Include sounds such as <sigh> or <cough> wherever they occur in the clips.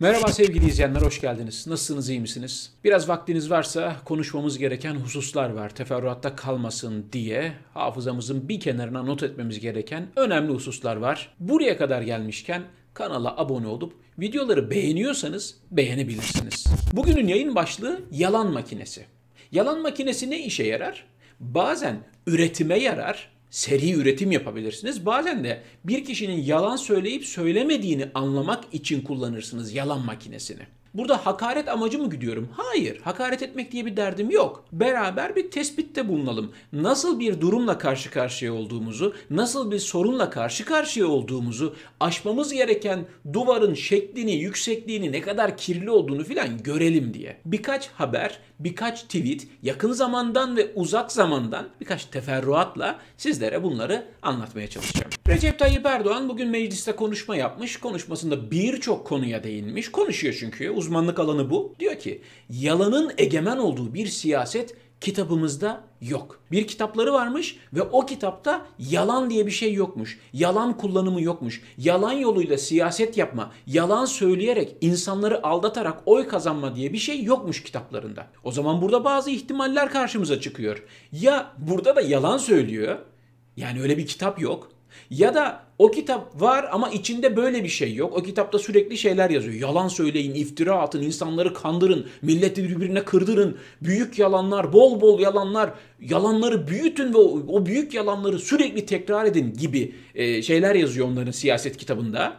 Merhaba sevgili izleyenler, hoş geldiniz. Nasılsınız, iyi misiniz? Biraz vaktiniz varsa konuşmamız gereken hususlar var. Teferruatta kalmasın diye hafızamızın bir kenarına not etmemiz gereken önemli hususlar var. Buraya kadar gelmişken kanala abone olup videoları beğeniyorsanız beğenebilirsiniz. Bugünün yayın başlığı yalan makinesi. Yalan makinesi ne işe yarar? Bazen üretime yarar, seri üretim yapabilirsiniz. Bazen de bir kişinin yalan söyleyip söylemediğini anlamak için kullanırsınız yalan makinesini. Burada hakaret amacı mı gidiyorum? Hayır. Hakaret etmek diye bir derdim yok. Beraber bir tespitte bulunalım. Nasıl bir durumla karşı karşıya olduğumuzu, nasıl bir sorunla karşı karşıya olduğumuzu, aşmamız gereken duvarın şeklini, yüksekliğini, ne kadar kirli olduğunu filan görelim diye. Birkaç haber, birkaç tweet, yakın zamandan ve uzak zamandan birkaç teferruatla sizlere bunları anlatmaya çalışacağım. Recep Tayyip Erdoğan bugün mecliste konuşma yapmış. Konuşmasında birçok konuya değinmiş. Konuşuyor çünkü. Uzmanlık alanı bu. Diyor ki yalanın egemen olduğu bir siyaset kitabımızda yok. Bir kitapları varmış ve o kitapta yalan diye bir şey yokmuş. Yalan kullanımı yokmuş. Yalan yoluyla siyaset yapma, yalan söyleyerek insanları aldatarak oy kazanma diye bir şey yokmuş kitaplarında. O zaman burada bazı ihtimaller karşımıza çıkıyor. Ya burada da yalan söylüyor. Yani öyle bir kitap yok. Ya da o kitap var ama içinde böyle bir şey yok. O kitapta sürekli şeyler yazıyor. Yalan söyleyin, iftira atın, insanları kandırın, milleti birbirine kırdırın. Büyük yalanlar, bol bol yalanlar, yalanları büyütün ve o, büyük yalanları sürekli tekrar edin gibi e, şeyler yazıyor onların siyaset kitabında.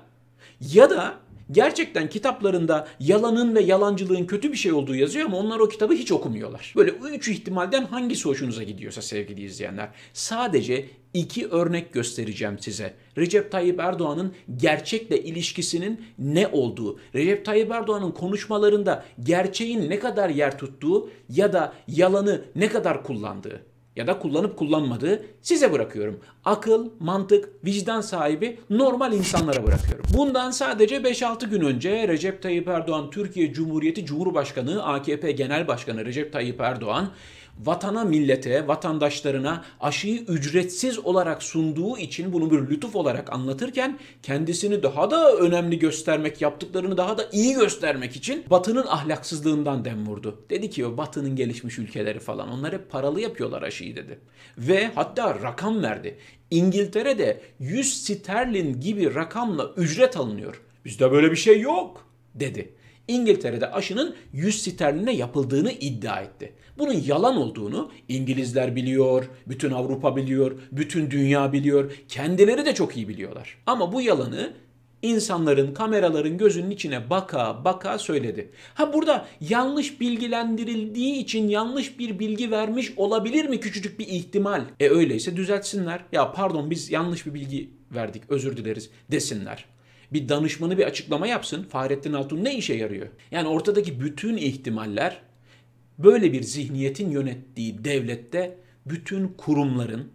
Ya da gerçekten kitaplarında yalanın ve yalancılığın kötü bir şey olduğu yazıyor ama onlar o kitabı hiç okumuyorlar. Böyle üç ihtimalden hangisi hoşunuza gidiyorsa sevgili izleyenler. Sadece iki örnek göstereceğim size. Recep Tayyip Erdoğan'ın gerçekle ilişkisinin ne olduğu, Recep Tayyip Erdoğan'ın konuşmalarında gerçeğin ne kadar yer tuttuğu ya da yalanı ne kadar kullandığı ya da kullanıp kullanmadığı size bırakıyorum. Akıl, mantık, vicdan sahibi normal insanlara bırakıyorum. Bundan sadece 5-6 gün önce Recep Tayyip Erdoğan Türkiye Cumhuriyeti Cumhurbaşkanı, AKP Genel Başkanı Recep Tayyip Erdoğan vatana, millete, vatandaşlarına aşıyı ücretsiz olarak sunduğu için bunu bir lütuf olarak anlatırken kendisini daha da önemli göstermek, yaptıklarını daha da iyi göstermek için Batı'nın ahlaksızlığından dem vurdu. Dedi ki o Batı'nın gelişmiş ülkeleri falan onlar hep paralı yapıyorlar aşıyı dedi. Ve hatta rakam verdi. İngiltere'de 100 sterlin gibi rakamla ücret alınıyor. Bizde böyle bir şey yok dedi. İngiltere'de aşının 100 sterline yapıldığını iddia etti. Bunun yalan olduğunu İngilizler biliyor, bütün Avrupa biliyor, bütün dünya biliyor, kendileri de çok iyi biliyorlar. Ama bu yalanı insanların, kameraların gözünün içine baka baka söyledi. Ha burada yanlış bilgilendirildiği için yanlış bir bilgi vermiş olabilir mi küçücük bir ihtimal? E öyleyse düzeltsinler. Ya pardon biz yanlış bir bilgi verdik özür dileriz desinler bir danışmanı bir açıklama yapsın. Fahrettin Altun ne işe yarıyor? Yani ortadaki bütün ihtimaller böyle bir zihniyetin yönettiği devlette bütün kurumların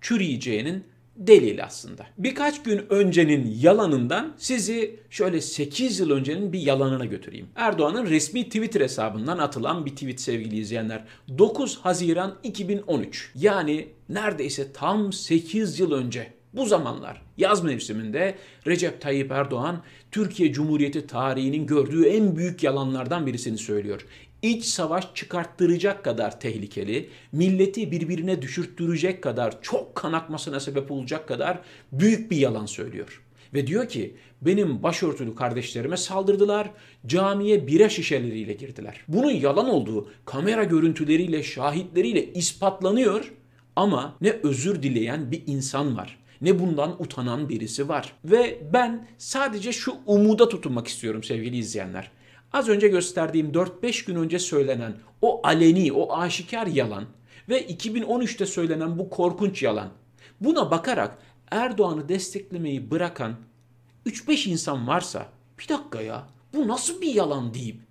çürüyeceğinin delili aslında. Birkaç gün öncenin yalanından sizi şöyle 8 yıl öncenin bir yalanına götüreyim. Erdoğan'ın resmi Twitter hesabından atılan bir tweet sevgili izleyenler. 9 Haziran 2013 yani neredeyse tam 8 yıl önce bu zamanlar yaz mevsiminde Recep Tayyip Erdoğan Türkiye Cumhuriyeti tarihinin gördüğü en büyük yalanlardan birisini söylüyor. İç savaş çıkarttıracak kadar tehlikeli, milleti birbirine düşürttürecek kadar, çok kan akmasına sebep olacak kadar büyük bir yalan söylüyor. Ve diyor ki benim başörtülü kardeşlerime saldırdılar, camiye bira şişeleriyle girdiler. Bunun yalan olduğu kamera görüntüleriyle, şahitleriyle ispatlanıyor ama ne özür dileyen bir insan var ne bundan utanan birisi var. Ve ben sadece şu umuda tutunmak istiyorum sevgili izleyenler. Az önce gösterdiğim 4-5 gün önce söylenen o aleni, o aşikar yalan ve 2013'te söylenen bu korkunç yalan. Buna bakarak Erdoğan'ı desteklemeyi bırakan 3-5 insan varsa bir dakika ya bu nasıl bir yalan deyip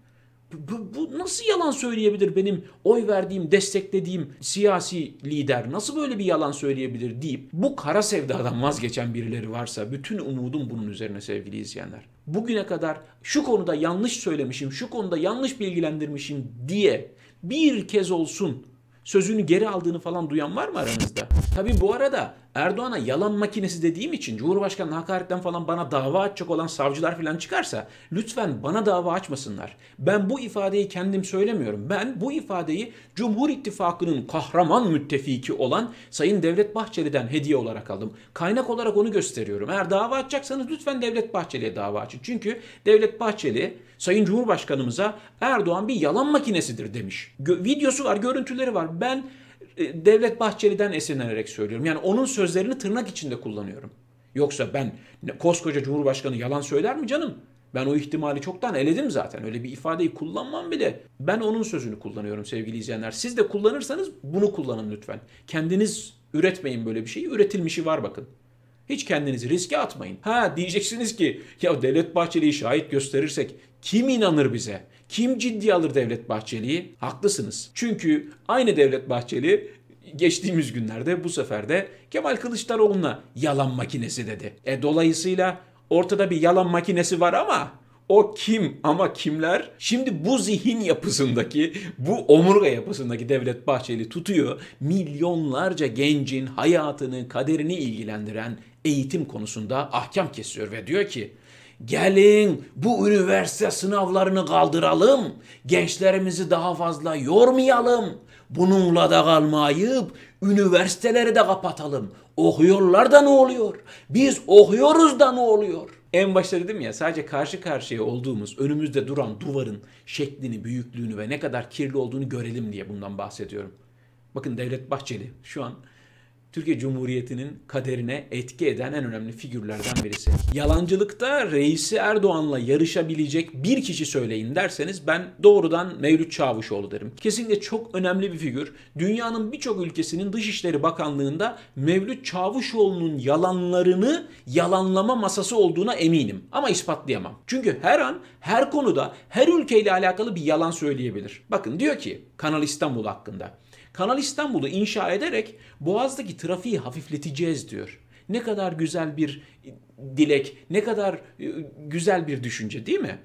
bu, bu nasıl yalan söyleyebilir benim oy verdiğim, desteklediğim siyasi lider nasıl böyle bir yalan söyleyebilir deyip bu kara sevdadan vazgeçen birileri varsa bütün umudum bunun üzerine sevgili izleyenler. Bugüne kadar şu konuda yanlış söylemişim, şu konuda yanlış bilgilendirmişim diye bir kez olsun sözünü geri aldığını falan duyan var mı aranızda? Tabi bu arada Erdoğan'a yalan makinesi dediğim için Cumhurbaşkanı hakaretten falan bana dava açacak olan savcılar falan çıkarsa lütfen bana dava açmasınlar. Ben bu ifadeyi kendim söylemiyorum. Ben bu ifadeyi Cumhur İttifakı'nın kahraman müttefiki olan Sayın Devlet Bahçeli'den hediye olarak aldım. Kaynak olarak onu gösteriyorum. Eğer dava açacaksanız lütfen Devlet Bahçeli'ye dava açın. Çünkü Devlet Bahçeli Sayın Cumhurbaşkanımıza Erdoğan bir yalan makinesidir demiş. Gö- videosu var, görüntüleri var. Ben Devlet Bahçeli'den esinlenerek söylüyorum. Yani onun sözlerini tırnak içinde kullanıyorum. Yoksa ben koskoca Cumhurbaşkanı yalan söyler mi canım? Ben o ihtimali çoktan eledim zaten. Öyle bir ifadeyi kullanmam bile. Ben onun sözünü kullanıyorum sevgili izleyenler. Siz de kullanırsanız bunu kullanın lütfen. Kendiniz üretmeyin böyle bir şeyi. Üretilmişi var bakın. Hiç kendinizi riske atmayın. Ha diyeceksiniz ki ya Devlet Bahçeli'yi şahit gösterirsek kim inanır bize? Kim ciddi alır Devlet Bahçeli'yi? Haklısınız. Çünkü aynı Devlet Bahçeli geçtiğimiz günlerde bu sefer de Kemal Kılıçdaroğlu'na yalan makinesi dedi. E dolayısıyla ortada bir yalan makinesi var ama o kim ama kimler? Şimdi bu zihin yapısındaki, bu omurga yapısındaki Devlet Bahçeli tutuyor. Milyonlarca gencin hayatını, kaderini ilgilendiren eğitim konusunda ahkam kesiyor ve diyor ki Gelin bu üniversite sınavlarını kaldıralım. Gençlerimizi daha fazla yormayalım. Bununla da kalmayıp üniversiteleri de kapatalım. Okuyorlar da ne oluyor? Biz okuyoruz da ne oluyor? En başta dedim ya sadece karşı karşıya olduğumuz önümüzde duran duvarın şeklini, büyüklüğünü ve ne kadar kirli olduğunu görelim diye bundan bahsediyorum. Bakın Devlet Bahçeli şu an Türkiye Cumhuriyeti'nin kaderine etki eden en önemli figürlerden birisi. Yalancılıkta reisi Erdoğan'la yarışabilecek bir kişi söyleyin derseniz ben doğrudan Mevlüt Çavuşoğlu derim. Kesinlikle çok önemli bir figür. Dünyanın birçok ülkesinin Dışişleri Bakanlığı'nda Mevlüt Çavuşoğlu'nun yalanlarını yalanlama masası olduğuna eminim. Ama ispatlayamam. Çünkü her an her konuda her ülkeyle alakalı bir yalan söyleyebilir. Bakın diyor ki Kanal İstanbul hakkında. Kanal İstanbul'u inşa ederek Boğaz'daki trafiği hafifleteceğiz diyor. Ne kadar güzel bir dilek, ne kadar e, güzel bir düşünce değil mi?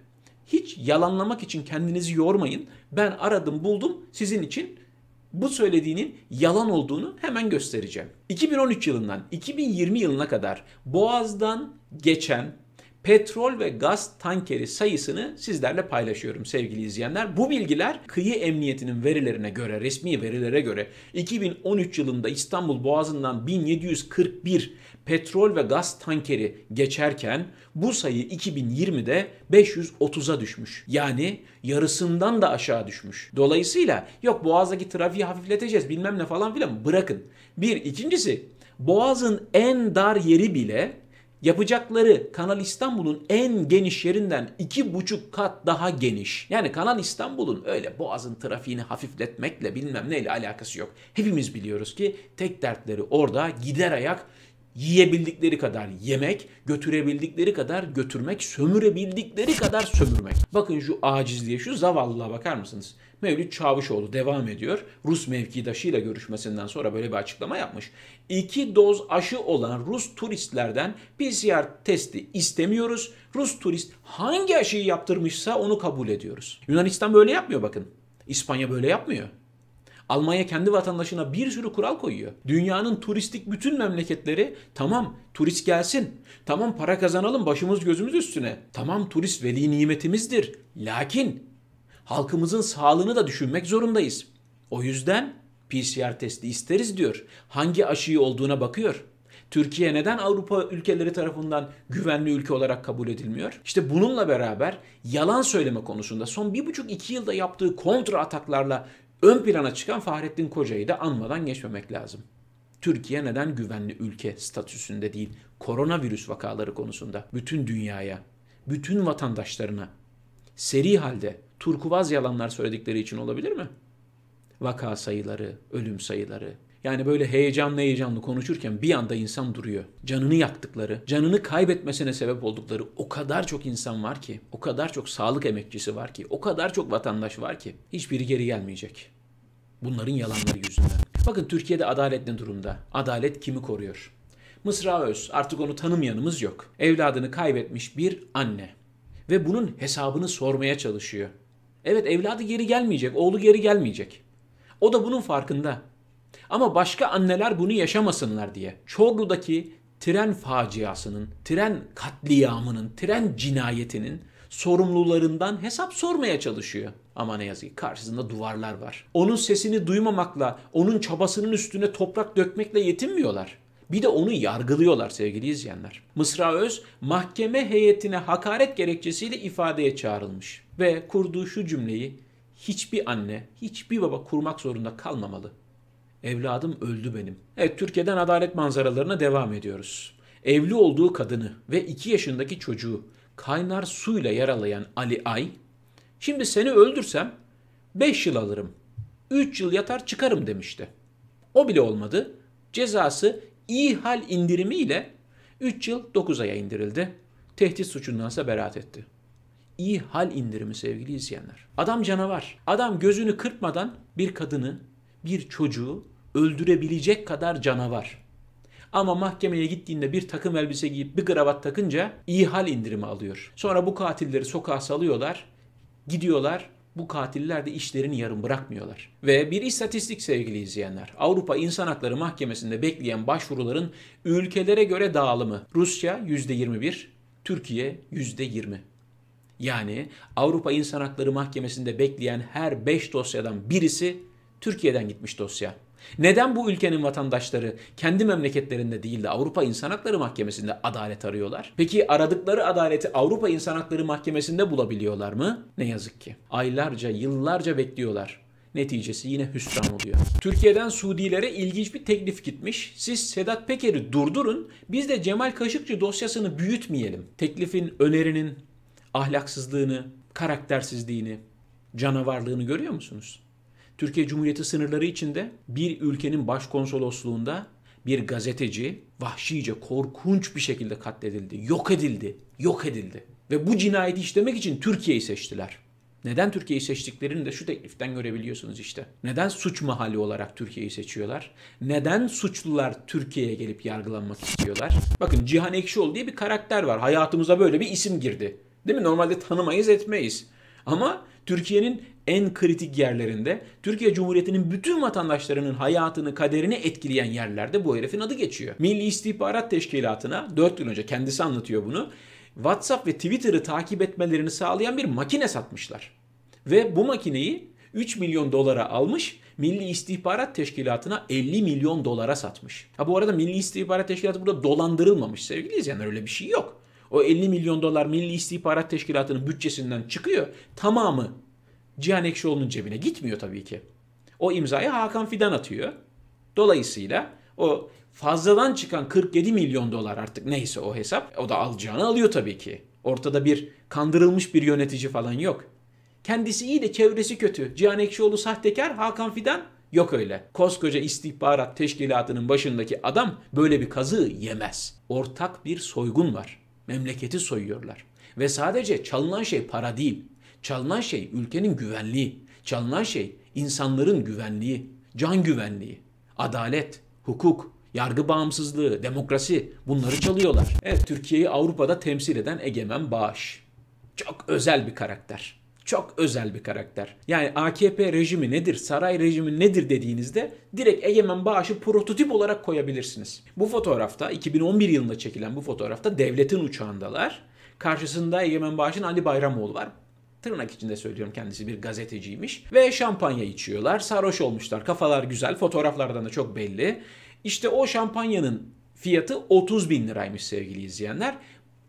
Hiç yalanlamak için kendinizi yormayın. Ben aradım buldum sizin için bu söylediğinin yalan olduğunu hemen göstereceğim. 2013 yılından 2020 yılına kadar Boğaz'dan geçen petrol ve gaz tankeri sayısını sizlerle paylaşıyorum sevgili izleyenler. Bu bilgiler kıyı emniyetinin verilerine göre, resmi verilere göre 2013 yılında İstanbul Boğazı'ndan 1741 petrol ve gaz tankeri geçerken bu sayı 2020'de 530'a düşmüş. Yani yarısından da aşağı düşmüş. Dolayısıyla yok Boğaz'daki trafiği hafifleteceğiz bilmem ne falan filan bırakın. Bir ikincisi Boğaz'ın en dar yeri bile yapacakları Kanal İstanbul'un en geniş yerinden iki buçuk kat daha geniş. Yani Kanal İstanbul'un öyle boğazın trafiğini hafifletmekle bilmem neyle alakası yok. Hepimiz biliyoruz ki tek dertleri orada gider ayak yiyebildikleri kadar yemek, götürebildikleri kadar götürmek, sömürebildikleri kadar sömürmek. Bakın şu acizliğe, şu zavallılığa bakar mısınız? Mevlüt Çavuşoğlu devam ediyor. Rus mevkidaşıyla görüşmesinden sonra böyle bir açıklama yapmış. İki doz aşı olan Rus turistlerden PCR testi istemiyoruz. Rus turist hangi aşıyı yaptırmışsa onu kabul ediyoruz. Yunanistan böyle yapmıyor bakın. İspanya böyle yapmıyor. Almanya kendi vatandaşına bir sürü kural koyuyor. Dünyanın turistik bütün memleketleri tamam turist gelsin. Tamam para kazanalım başımız gözümüz üstüne. Tamam turist veli nimetimizdir. Lakin halkımızın sağlığını da düşünmek zorundayız. O yüzden PCR testi isteriz diyor. Hangi aşıyı olduğuna bakıyor. Türkiye neden Avrupa ülkeleri tarafından güvenli ülke olarak kabul edilmiyor? İşte bununla beraber yalan söyleme konusunda son bir buçuk iki yılda yaptığı kontra ataklarla ön plana çıkan Fahrettin Koca'yı da anmadan geçmemek lazım. Türkiye neden güvenli ülke statüsünde değil? Koronavirüs vakaları konusunda bütün dünyaya, bütün vatandaşlarına seri halde turkuvaz yalanlar söyledikleri için olabilir mi? Vaka sayıları, ölüm sayıları. Yani böyle heyecanlı heyecanlı konuşurken bir anda insan duruyor. Canını yaktıkları, canını kaybetmesine sebep oldukları o kadar çok insan var ki, o kadar çok sağlık emekçisi var ki, o kadar çok vatandaş var ki hiçbiri geri gelmeyecek. Bunların yalanları yüzünden. Bakın Türkiye'de adalet ne durumda? Adalet kimi koruyor? Mısra Öz artık onu tanımayanımız yok. Evladını kaybetmiş bir anne. Ve bunun hesabını sormaya çalışıyor. Evet evladı geri gelmeyecek, oğlu geri gelmeyecek. O da bunun farkında. Ama başka anneler bunu yaşamasınlar diye. Çorlu'daki tren faciasının, tren katliamının, tren cinayetinin sorumlularından hesap sormaya çalışıyor. Ama ne yazık ki karşısında duvarlar var. Onun sesini duymamakla, onun çabasının üstüne toprak dökmekle yetinmiyorlar. Bir de onu yargılıyorlar sevgili izleyenler. Mısra Öz mahkeme heyetine hakaret gerekçesiyle ifadeye çağrılmış. Ve kurduğu şu cümleyi hiçbir anne, hiçbir baba kurmak zorunda kalmamalı. Evladım öldü benim. Evet Türkiye'den adalet manzaralarına devam ediyoruz. Evli olduğu kadını ve 2 yaşındaki çocuğu kaynar suyla yaralayan Ali Ay, şimdi seni öldürsem 5 yıl alırım, 3 yıl yatar çıkarım demişti. O bile olmadı. Cezası iyi hal indirimiyle 3 yıl 9 aya indirildi. Tehdit suçundansa beraat etti. İyi hal indirimi sevgili izleyenler. Adam canavar. Adam gözünü kırpmadan bir kadını, bir çocuğu öldürebilecek kadar canavar. Ama mahkemeye gittiğinde bir takım elbise giyip bir kravat takınca iyi hal indirimi alıyor. Sonra bu katilleri sokağa salıyorlar, gidiyorlar. Bu katiller de işlerini yarım bırakmıyorlar. Ve bir istatistik sevgili izleyenler. Avrupa İnsan Hakları Mahkemesi'nde bekleyen başvuruların ülkelere göre dağılımı. Rusya %21, Türkiye %20. Yani Avrupa İnsan Hakları Mahkemesi'nde bekleyen her 5 dosyadan birisi Türkiye'den gitmiş dosya. Neden bu ülkenin vatandaşları kendi memleketlerinde değil de Avrupa İnsan Hakları Mahkemesi'nde adalet arıyorlar? Peki aradıkları adaleti Avrupa İnsan Hakları Mahkemesi'nde bulabiliyorlar mı? Ne yazık ki. Aylarca, yıllarca bekliyorlar. Neticesi yine hüsran oluyor. Türkiye'den Suudilere ilginç bir teklif gitmiş. Siz Sedat Peker'i durdurun, biz de Cemal Kaşıkçı dosyasını büyütmeyelim. Teklifin, önerinin ahlaksızlığını, karaktersizliğini, canavarlığını görüyor musunuz? Türkiye Cumhuriyeti sınırları içinde bir ülkenin başkonsolosluğunda bir gazeteci vahşice, korkunç bir şekilde katledildi, yok edildi, yok edildi. Ve bu cinayeti işlemek için Türkiye'yi seçtiler. Neden Türkiye'yi seçtiklerini de şu tekliften görebiliyorsunuz işte. Neden suç mahalli olarak Türkiye'yi seçiyorlar? Neden suçlular Türkiye'ye gelip yargılanmak istiyorlar? Bakın Cihan Ekşioğlu diye bir karakter var. Hayatımıza böyle bir isim girdi. Değil mi? Normalde tanımayız etmeyiz. Ama Türkiye'nin en kritik yerlerinde, Türkiye Cumhuriyeti'nin bütün vatandaşlarının hayatını, kaderini etkileyen yerlerde bu herifin adı geçiyor. Milli İstihbarat Teşkilatı'na 4 yıl önce kendisi anlatıyor bunu. WhatsApp ve Twitter'ı takip etmelerini sağlayan bir makine satmışlar. Ve bu makineyi 3 milyon dolara almış, Milli İstihbarat Teşkilatı'na 50 milyon dolara satmış. Ha bu arada Milli İstihbarat Teşkilatı burada dolandırılmamış sevgili izleyenler öyle bir şey yok. O 50 milyon dolar Milli İstihbarat Teşkilatı'nın bütçesinden çıkıyor. Tamamı Cihan Ekşioğlu'nun cebine gitmiyor tabii ki. O imzayı Hakan Fidan atıyor. Dolayısıyla o fazladan çıkan 47 milyon dolar artık neyse o hesap o da alacağını alıyor tabii ki. Ortada bir kandırılmış bir yönetici falan yok. Kendisi iyi de çevresi kötü. Cihan Ekşioğlu sahtekar, Hakan Fidan yok öyle. Koskoca istihbarat teşkilatının başındaki adam böyle bir kazığı yemez. Ortak bir soygun var. Memleketi soyuyorlar. Ve sadece çalınan şey para değil. Çalınan şey ülkenin güvenliği. Çalınan şey insanların güvenliği, can güvenliği, adalet, hukuk, yargı bağımsızlığı, demokrasi bunları çalıyorlar. Evet Türkiye'yi Avrupa'da temsil eden Egemen Bağış. Çok özel bir karakter. Çok özel bir karakter. Yani AKP rejimi nedir, saray rejimi nedir dediğinizde direkt Egemen Bağış'ı prototip olarak koyabilirsiniz. Bu fotoğrafta 2011 yılında çekilen bu fotoğrafta devletin uçağındalar. Karşısında Egemen Bağış'ın Ali Bayramoğlu var tırnak içinde söylüyorum kendisi bir gazeteciymiş. Ve şampanya içiyorlar. Sarhoş olmuşlar. Kafalar güzel. Fotoğraflardan da çok belli. İşte o şampanyanın fiyatı 30 bin liraymış sevgili izleyenler.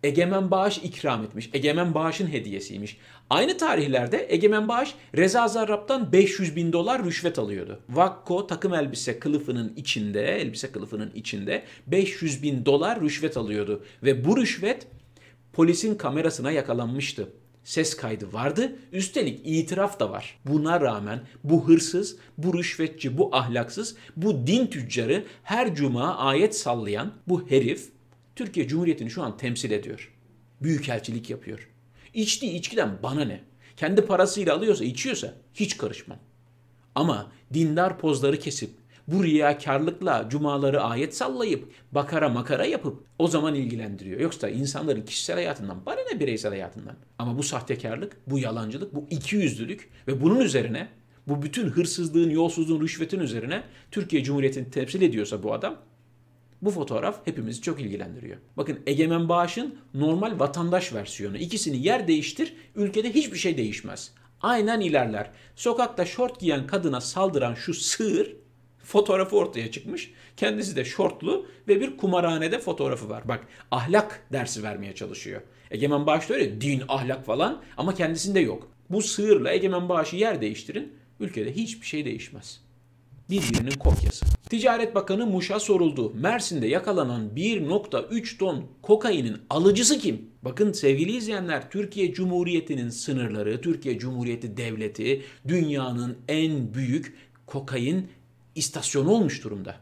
Egemen Bağış ikram etmiş. Egemen Bağış'ın hediyesiymiş. Aynı tarihlerde Egemen Bağış Reza Zarrab'dan 500 bin dolar rüşvet alıyordu. Vakko takım elbise kılıfının içinde, elbise kılıfının içinde 500 bin dolar rüşvet alıyordu. Ve bu rüşvet polisin kamerasına yakalanmıştı ses kaydı vardı. Üstelik itiraf da var. Buna rağmen bu hırsız, bu rüşvetçi, bu ahlaksız, bu din tüccarı her cuma ayet sallayan bu herif Türkiye Cumhuriyeti'ni şu an temsil ediyor. Büyükelçilik yapıyor. İçtiği içkiden bana ne? Kendi parasıyla alıyorsa, içiyorsa hiç karışmam. Ama dindar pozları kesip bu riyakarlıkla cumaları ayet sallayıp bakara makara yapıp o zaman ilgilendiriyor. Yoksa insanların kişisel hayatından bana ne bireysel hayatından. Ama bu sahtekarlık, bu yalancılık, bu ikiyüzlülük ve bunun üzerine Bu bütün hırsızlığın, yolsuzluğun, rüşvetin üzerine Türkiye Cumhuriyeti'ni temsil ediyorsa bu adam bu fotoğraf hepimizi çok ilgilendiriyor. Bakın Egemen Bağış'ın normal vatandaş versiyonu. İkisini yer değiştir, ülkede hiçbir şey değişmez. Aynen ilerler. Sokakta şort giyen kadına saldıran şu sığır fotoğrafı ortaya çıkmış. Kendisi de şortlu ve bir kumarhanede fotoğrafı var. Bak ahlak dersi vermeye çalışıyor. Egemen Bağış da öyle din, ahlak falan ama kendisinde yok. Bu sığırla Egemen Bağış'ı yer değiştirin, ülkede hiçbir şey değişmez birbirinin kopyası. Ticaret Bakanı Muş'a soruldu. Mersin'de yakalanan 1.3 ton kokainin alıcısı kim? Bakın sevgili izleyenler Türkiye Cumhuriyeti'nin sınırları, Türkiye Cumhuriyeti Devleti dünyanın en büyük kokain istasyonu olmuş durumda.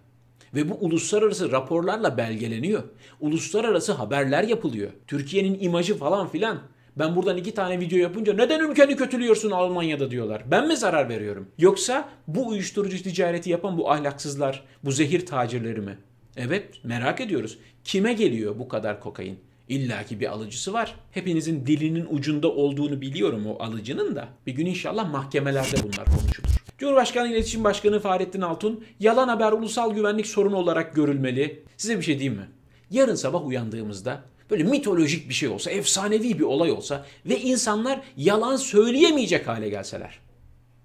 Ve bu uluslararası raporlarla belgeleniyor. Uluslararası haberler yapılıyor. Türkiye'nin imajı falan filan. Ben buradan iki tane video yapınca neden ülkeni kötülüyorsun Almanya'da diyorlar. Ben mi zarar veriyorum? Yoksa bu uyuşturucu ticareti yapan bu ahlaksızlar, bu zehir tacirleri mi? Evet merak ediyoruz. Kime geliyor bu kadar kokain? İlla ki bir alıcısı var. Hepinizin dilinin ucunda olduğunu biliyorum o alıcının da. Bir gün inşallah mahkemelerde bunlar konuşulur. Cumhurbaşkanı İletişim Başkanı Fahrettin Altun, yalan haber ulusal güvenlik sorunu olarak görülmeli. Size bir şey diyeyim mi? Yarın sabah uyandığımızda böyle mitolojik bir şey olsa, efsanevi bir olay olsa ve insanlar yalan söyleyemeyecek hale gelseler.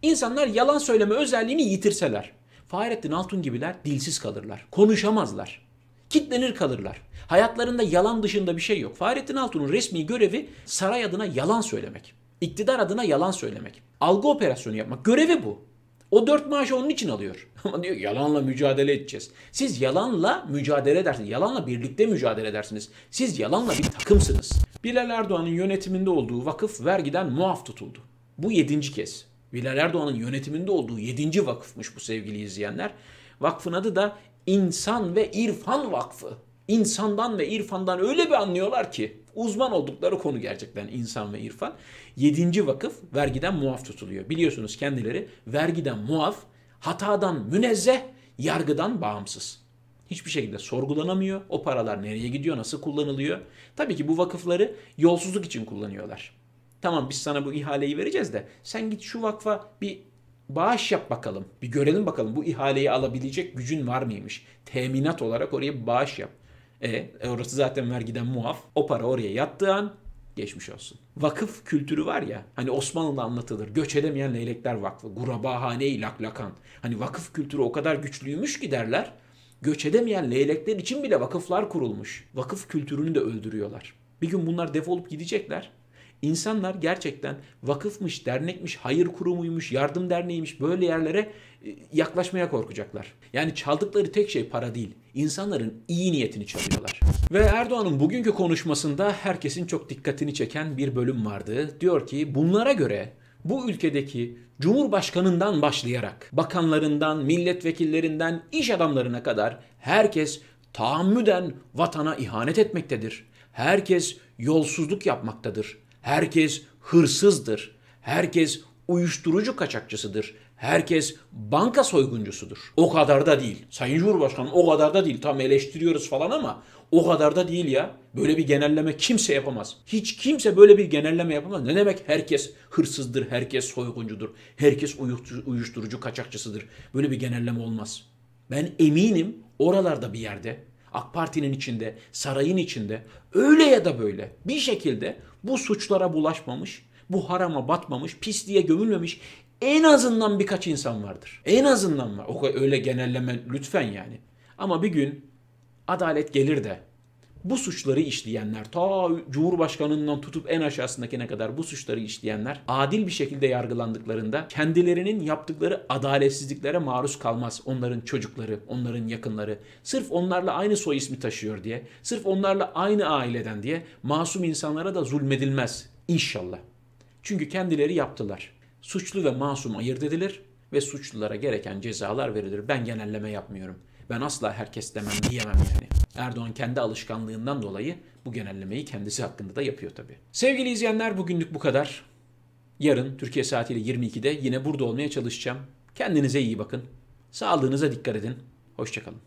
İnsanlar yalan söyleme özelliğini yitirseler. Fahrettin Altun gibiler dilsiz kalırlar, konuşamazlar. Kitlenir kalırlar. Hayatlarında yalan dışında bir şey yok. Fahrettin Altun'un resmi görevi saray adına yalan söylemek. İktidar adına yalan söylemek. Algı operasyonu yapmak. Görevi bu. O dört maaşı onun için alıyor. <laughs> Ama diyor yalanla mücadele edeceğiz. Siz yalanla mücadele edersiniz. Yalanla birlikte mücadele edersiniz. Siz yalanla bir takımsınız. Bilal Erdoğan'ın yönetiminde olduğu vakıf vergiden muaf tutuldu. Bu yedinci kez. Bilal Erdoğan'ın yönetiminde olduğu yedinci vakıfmış bu sevgili izleyenler. Vakfın adı da İnsan ve İrfan Vakfı. İnsandan ve irfandan öyle bir anlıyorlar ki uzman oldukları konu gerçekten insan ve irfan. Yedinci vakıf vergiden muaf tutuluyor. Biliyorsunuz kendileri vergiden muaf, hatadan münezzeh, yargıdan bağımsız. Hiçbir şekilde sorgulanamıyor. O paralar nereye gidiyor, nasıl kullanılıyor? Tabii ki bu vakıfları yolsuzluk için kullanıyorlar. Tamam biz sana bu ihaleyi vereceğiz de sen git şu vakfa bir bağış yap bakalım. Bir görelim bakalım bu ihaleyi alabilecek gücün var mıymış? Teminat olarak oraya bir bağış yap. E, orası zaten vergiden muaf. O para oraya yattığı an geçmiş olsun. Vakıf kültürü var ya hani Osmanlı'da anlatılır. Göç edemeyen leylekler vakfı. Gurabahane-i laklakan. Hani vakıf kültürü o kadar güçlüymüş ki derler. Göç edemeyen leylekler için bile vakıflar kurulmuş. Vakıf kültürünü de öldürüyorlar. Bir gün bunlar defolup gidecekler. İnsanlar gerçekten vakıfmış, dernekmiş, hayır kurumuymuş, yardım derneğiymiş böyle yerlere e, yaklaşmaya korkacaklar. Yani çaldıkları tek şey para değil. İnsanların iyi niyetini çalıyorlar. Ve Erdoğan'ın bugünkü konuşmasında herkesin çok dikkatini çeken bir bölüm vardı. Diyor ki bunlara göre bu ülkedeki Cumhurbaşkanından başlayarak bakanlarından, milletvekillerinden, iş adamlarına kadar herkes tahammüden vatana ihanet etmektedir. Herkes yolsuzluk yapmaktadır. Herkes hırsızdır. Herkes uyuşturucu kaçakçısıdır. Herkes banka soyguncusudur. O kadar da değil. Sayın Cumhurbaşkanı o kadar da değil. Tam eleştiriyoruz falan ama o kadar da değil ya. Böyle bir genelleme kimse yapamaz. Hiç kimse böyle bir genelleme yapamaz. Ne demek herkes hırsızdır, herkes soyguncudur, herkes uyuşturucu kaçakçısıdır. Böyle bir genelleme olmaz. Ben eminim oralarda bir yerde AK Parti'nin içinde, sarayın içinde öyle ya da böyle bir şekilde bu suçlara bulaşmamış, bu harama batmamış, pisliğe gömülmemiş en azından birkaç insan vardır. En azından var. O öyle genelleme lütfen yani. Ama bir gün adalet gelir de bu suçları işleyenler ta Cumhurbaşkanından tutup en aşağısındakine kadar bu suçları işleyenler adil bir şekilde yargılandıklarında kendilerinin yaptıkları adaletsizliklere maruz kalmaz. Onların çocukları, onların yakınları sırf onlarla aynı soy ismi taşıyor diye, sırf onlarla aynı aileden diye masum insanlara da zulmedilmez inşallah. Çünkü kendileri yaptılar. Suçlu ve masum ayırt edilir ve suçlulara gereken cezalar verilir. Ben genelleme yapmıyorum. Ben asla herkes demem diyemem yani. Erdoğan kendi alışkanlığından dolayı bu genellemeyi kendisi hakkında da yapıyor tabii. Sevgili izleyenler bugünlük bu kadar. Yarın Türkiye saatiyle 22'de yine burada olmaya çalışacağım. Kendinize iyi bakın. Sağlığınıza dikkat edin. Hoşçakalın.